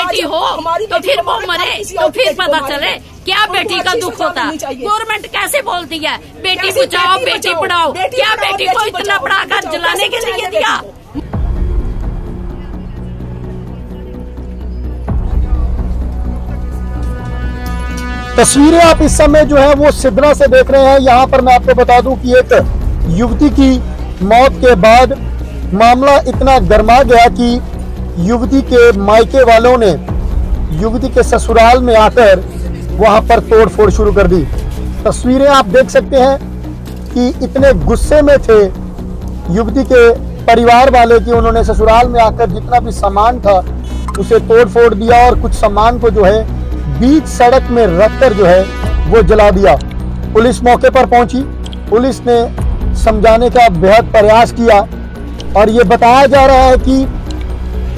बेटी हो तो फिर वो मरे तो फिर पता चले क्या बेटी का दुख होता। है गवर्नमेंट कैसे बोलती है बेटी बचाओ बेटी पढ़ाओ। क्या बेटी को इतना बड़ा घर जलाने के लिए दिया? तस्वीरें आप इस समय जो है वो सिद्धना से देख रहे हैं। यहाँ पर मैं आपको बता दूँ कि एक युवती की मौत के बाद मामला इतना गर्मा गया कि युवती के मायके वालों ने युवती के ससुराल में आकर वहाँ पर तोड़फोड़ शुरू कर दी। तस्वीरें आप देख सकते हैं कि इतने गुस्से में थे युवती के परिवार वाले कि उन्होंने ससुराल में आकर जितना भी सामान था, उसे तोड़ फोड़ दिया और कुछ सामान को जो है बीच सड़क में रखकर जो है वो जला दिया। पुलिस मौके पर पहुँची। पुलिस ने समझाने का बेहद प्रयास किया और ये बताया जा रहा है कि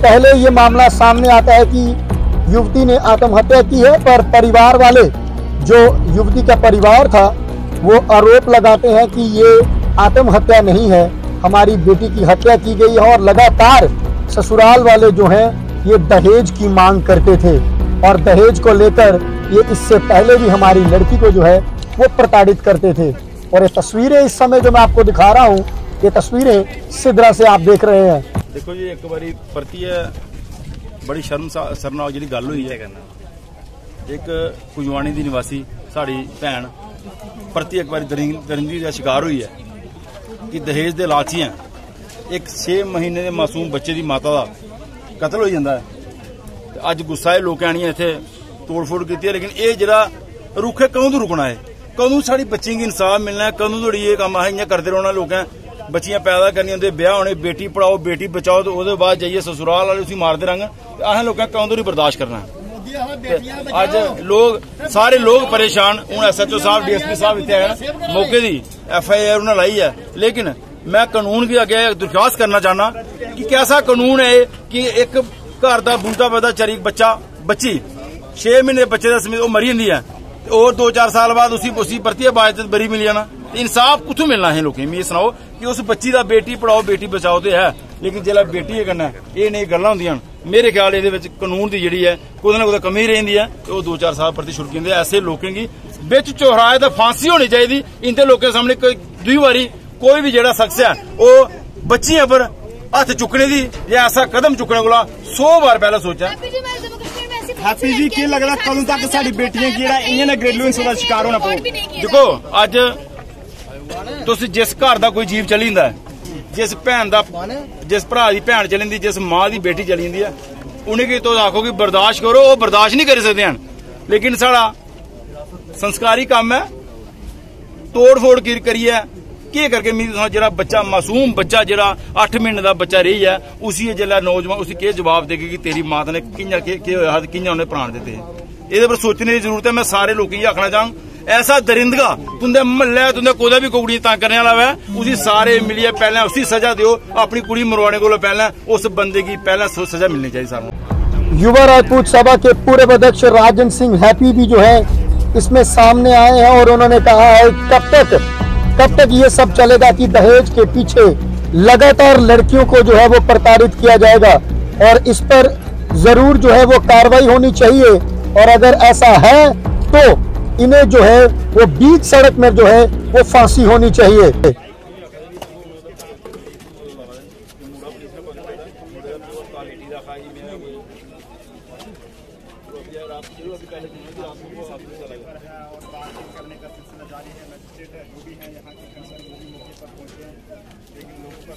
पहले ये मामला सामने आता है कि युवती ने आत्महत्या की है, पर परिवार वाले, जो युवती का परिवार था, वो आरोप लगाते हैं कि ये आत्महत्या नहीं है। हमारी बेटी की हत्या की गई है और लगातार ससुराल वाले जो हैं, ये दहेज की मांग करते थे। और दहेज को लेकर ये इससे पहले भी हमारी लड़की को जो है, वो प्रताड़ित करते थे। और ये तस्वीरें इस समय जो मैं आपको दिखा रहा हूँ, ये तस्वीरें सिद्धरा से आप देख रहे हैं। ਦੇਖੋ ਜੀ, ਇੱਕ ਵਾਰੀ ਪ੍ਰਤੀ ਹੈ, ਬੜੀ ਸ਼ਰਮ ਸਰਨਾਕ ਜਿਹੜੀ ਗੱਲ ਹੋਈ ਹੈ। ਇੱਕ ਕੁਜਵਾਣੀ ਦੀ ਨਿਵਾਸੀ, ਸਾਡੀ ਭੈਣ, ਪ੍ਰਤੀ ਇੱਕ ਵਾਰੀ ਦਰਿੰ- ਦਰਿੰਦਗੀ ਦਾ ਸ਼ਿਕਾਰ ਹੋਈ ਹੈ ਕਿ ਦਹੇਜ ਦੇ ਲਾਲਚੀਆਂ ਇੱਕ 6 ਮਹੀਨੇ ਦੇ ਮਾਸੂਮ ਬੱਚੇ ਦੀ ਮਾਤਾ ਦਾ ਕਤਲ ਹੋ ਜਾਂਦਾ ਹੈ। ਤੇ ਅੱਜ ਗੁੱਸਾ ਇਹ ਲੋਕਾਂ ਆਣੀਆਂ ਇੱਥੇ ਤੋੜ-ਫੋੜ ਕੀਤੀ ਹੈ, ਲੇਕਿਨ ਇਹ ਜਿਹੜਾ ਰੁੱਖੇ ਕਦੋਂ ਤੋਂ ਰੁਕਣਾ ਹੈ? ਕਦੋਂ ਸਾਡੀ ਬੱਚੀ ਨੂੰ ਇਨਸਾਫ ਮਿਲਣਾ ਹੈ? ਕਦੋਂ ਥੋੜੀ ਇਹ ਕੰਮ ਆਹੀਆਂ ਕਰਦੇ ਰਹਿਣਾ ਲੋਕਾਂ? ਬੱਚੀਆਂ ਪੈਦਾ ਕਰਨੀਆਂ ਹੁੰਦੇ ਵਿਆਹ ਹੋਣੇ ਬੇਟੀ ਪੜਾਓ ਬੇਟੀ ਬਚਾਓ ਤੇ ਉਹਦੇ ਬਾਅਦ ਜਾਈਏ ਸਸੁਰਾਲ ਵਾਲੇ ਉਸੇ ਮਾਰਦੇ ਰੰਗ। ਤੇ ਆਹ ਲੋਕਾਂ ਕਦੋਂ ਨਹੀਂ ਬਰਦਾਸ਼ਤ ਕਰਨਾ? ਅੱਜ ਲੋਕ ਸਾਰੇ ਲੋਕ ਪਰੇਸ਼ਾਨ। ਹੁਣ ਐਸਐਚਓ ਸਾਹਿਬ ਡੀਐਸਪੀ ਸਾਹਿਬ ਇੱਥੇ ਆਏ ਨੇ ਮੌਕੇ ਦੀ ਐਫਆਈਆਰ ਉਹਨਾਂ ਲਾਈ ਹੈ ਲੇਕਿਨ ਮੈਂ ਕਾਨੂੰਨ ਵੀ ਅੱਗੇ ਦਰਖਾਸਤ ਕਰਨਾ ਚਾਹਨਾ ਕਿ ਕਿਹਦਾ ਕਾਨੂੰਨ ਹੈ ਕਿ ਇੱਕ ਘਰ ਦਾ ਬੂਟਾ ਬਦਾ ਚਰੀ ਬੱਚਾ ਬੱਚੀ। 6 ਮਹੀਨੇ ਬੱਚੇ ਦਾ ਸਮੇਂ ਉਹ ਮਰੀ ਜਾਂਦੀ ਹੈ ਉਹ 2-4 ਸਾਲ ਬਾਅਦ ਉਸੇ ਉਸੇ ਪ੍ਰਤੀ ਬਾਅਦ ਤੇ ਬਰੀ ਮਿਲ ਜਾਣਾ। ਇਨਸਾਫ ਕਿੱਥੋਂ ਮਿਲਣਾ ਹੈ ਲੋਕਾਂ? ਨੂੰ ਇਹ ਸੁਣਾਓ ਕਿ ਉਸ ਬੱਚੀ ਦਾ ਬੇਟੀ ਪੜਾਓ ਬੇਟੀ ਬਚਾਓ ਤੇ ਹੈ ਲੇਕਿਨ ਜਿਹੜਾ ਬੇਟੀ ਹੈ ਕਰਨਾ ਇਹ ਨਹੀਂ ਗੱਲਾਂ ਹੁੰਦੀਆਂ ਮੇਰੇ ਖਿਆਲ ਇਹਦੇ ਵਿੱਚ ਕਾਨੂੰਨ ਦੀ ਜਿਹੜੀ ਹੈ ਕੋਈ ਨਾ ਕੋਈ ਕਮੀ ਰਹਿੰਦੀ ਹੈ ਤੇ ਉਹ 2-4 ਸਾਲ ਪ੍ਰਤੀ ਛੁੱਟ ਜਾਂਦੇ ਐਸੇ ਲੋਕਾਂ ਦੀ ਵਿੱਚ ਚੋਹਰਾਏ ਦਾ ਫਾਂਸੀ ਹੋਣੀ ਚਾਹੀਦੀ। ਇੰਤੇ ਲੋਕਾਂ ਸਾਹਮਣੇ ਕੋਈ ਦੂਈ ਵਾਰੀ ਕੋਈ ਵੀ ਜਿਹੜਾ ਸ਼ਖਸ ਹੈ ਉਹ ਬੱਚੀਆਂ ਪਰ ਹੱਥ ਚੁੱਕਣੇ ਦੀ ਜਾਂ ਐਸਾ ਕਦਮ ਚੁੱਕਣੇ ਕੋਲਾ 100 ਵਾਰ ਪਹਿਲਾਂ ਸੋਚਿਆ। ਹੈਪੀ ਜੀ ਕੀ ਲੱਗਦਾ ਕਦੋਂ ਤੱਕ ਸਾਡੀ ਬੇਟੀਆਂ ਜਿਹੜਾ ਇਹਨਾਂ ਨੇ ਘਰੇਲੂ ਹਿੰਸਾ ਦਾ ਸ਼ਿਕਾਰ ਹੋਣਾ ਪਊ? ਦੇਖੋ ਅੱਜ ਤੁਸੀਂ ਜਿਸ ਘਰ ਦਾ ਕੋਈ ਜੀਵ ਚਲੀ ਜਾਂਦਾ ਜਿਸ ਭੈਣ ਦਾ ਜਿਸ ਭਰਾ ਦੀ ਭੈਣ ਚਲੀ ਜਾਂਦੀ ਜਿਸ ਮਾਂ ਦੀ ਬੇਟੀ ਚਲੀ ਜਾਂਦੀ ਹੈ ਉਹਨੇ ਕੀ ਤੋਂ ਆਖੋ ਕਿ ਬਰਦਾਸ਼ਤ ਕਰੋ ਉਹ ਬਰਦਾਸ਼ਤ ਨਹੀਂ ਕਰ ਸਕਦੇ ਹਨ। ਲੇਕਿਨ ਸਾਡਾ ਸੰਸਕਾਰੀ ਕੰਮ ਹੈ ਤੋੜ ਫੋੜ ਕੀ ਕਰੀਏ ਕੀ ਕਰਕੇ ਮੀ ਜਿਹੜਾ ਬੱਚਾ ਮਾਸੂਮ ਬੱਚਾ ਜਿਹੜਾ 8 ਮਹੀਨੇ ਦਾ ਬੱਚਾ ਰਹੀ ਹੈ ਉਸੇ ਜਿਹੜਾ ਨੌਜਵਾਨ ਉਸੇ ਕੀ ਜਵਾਬ ਦੇਗੇ ਕਿ ਤੇਰੀ ਮਾਂ ਨੇ ਕਿੰਨਾ ਕੀ ਹੋਇਆ ਕਿੰਨਾ ਉਹਨੇ ਪ੍ਰਾਣ ਦਿੱਤੇ। ਇਹਦੇ ਪਰ ਸੋਚਣੇ ਦੀ ਜ਼ਰੂਰਤ ਹੈ ਮੈਂ ਸਾਰੇ ਲੋਕੀ ਆਖਣਾ ਚਾਹਾਂ ऐसा दरिंदगा, तुंदे मल्ले, तुंदे कोदा भी कुड़ी तां करने वाला होऐ उसी सारे मिलिए पहले उसी सजा दियो अपनी कुड़ी मरवाने को पहले उस बंदे की पहले सजा मिलनी चाहिए सानू। युवा राजपूत सभा के पूर्व अध्यक्ष राजन सिंह हैप्पी भी जो है, इसमें सामने आए हैं और उन्होंने कहा है, कब तक कब तक ये सब चलेगा कि दहेज के पीछे लगातार लड़कियों को जो है वो प्रताड़ित किया जाएगा? और इस पर ज़रूर जो है वो कार्रवाई होनी चाहिए। और अगर ऐसा है तो इन्हें जो है वो बीच सड़क में जो है वो फांसी होनी चाहिए।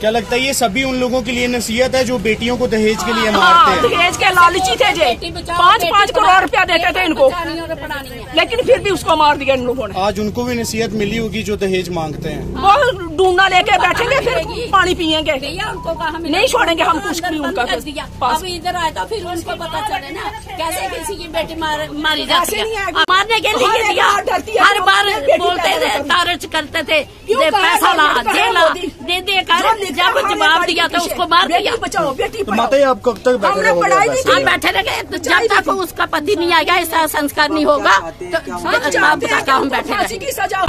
क्या लगता है ये सभी उन लोगों के लिए नसीहत है जो बेटियों को दहेज के लिए हाँ मारते हैं दहेज के लालची थे जे। पाँच पाँच करोड़ रुपया देते थे इनको। लेकिन फिर भी उसको मार दिया इन लोगों ने। आज उनको भी नसीहत मिली होगी जो दहेज मांगते हैं। वो डूना लेके बैठेंगे फिर पानी पियेंगे। भैया उनको कहा हमने नहीं छोड़ेंगे हम कुछ भी उनका कर दिया। अब इधर आए तो फिर उनको पता चले ना कैसे किसी की बेटी मारी जाती है। मारने के लिए हर बार है। बोलते थे। तारच करते थे दे पैसा ला दे ला दे दे कर जो दिया तो उसको मार दिया। बचाओ बेटी तो माता जी आप कब तक बैठे हमने रहोगे पढ़ाई नहीं हम बैठे रहे गए जब तक उसका पति नहीं आएगा ऐसा संस्कार नहीं होगा तो का हम बैठे रहेंगे की सजा